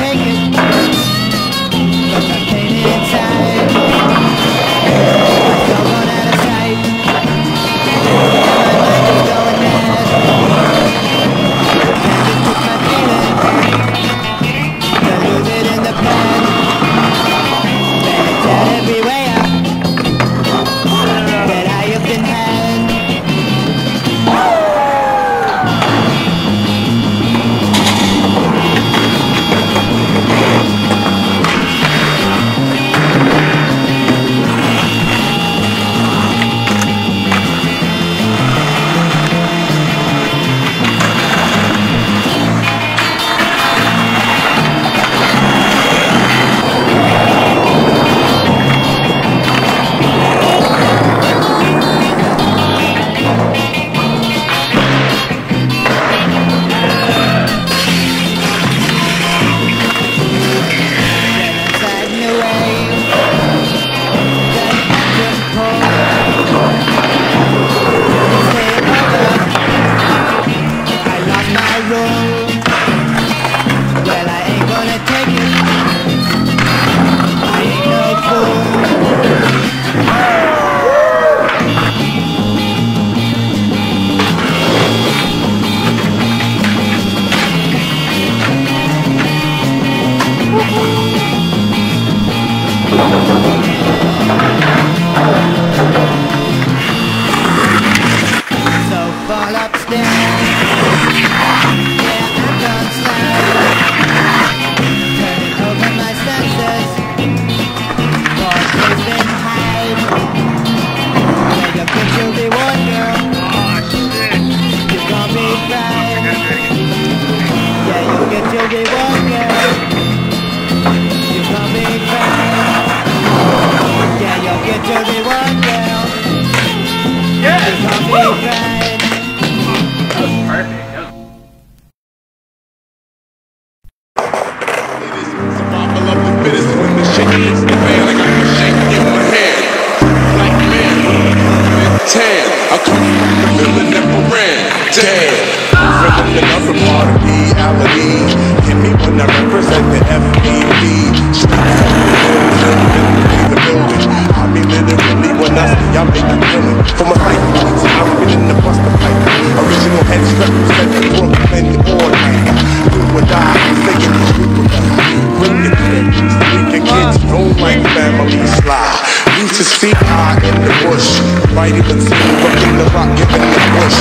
take dolor. Yeah, you'll get your day. reality. Hit me when I represent the FBB. I make a killing. From fight I've been in the buster pipe Original the Brooklyn all night Do or die, thinking the street with us. Bring the kids, make the kids don't family slide. Need to see high in the bush. Might even see fucking the rock giving the push.